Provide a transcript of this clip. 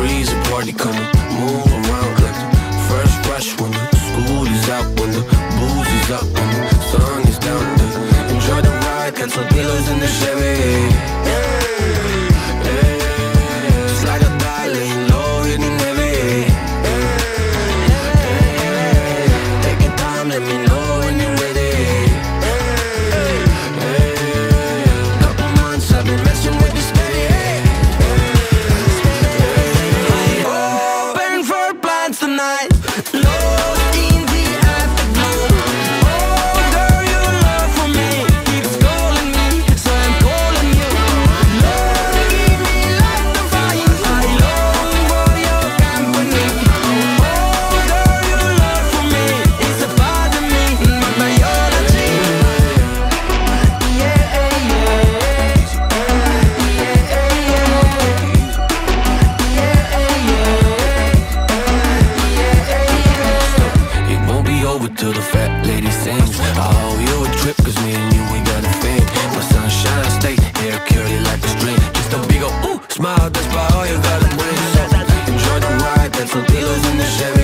Freeze the party, come move around like fresh fresh when the school is out, when the booze is up, when the sun is down. Enjoy the ride, cancel dealers in the Chevy. Smile, that's why all you gotta bring Enjoy the ride, that's some dealers in the Chevy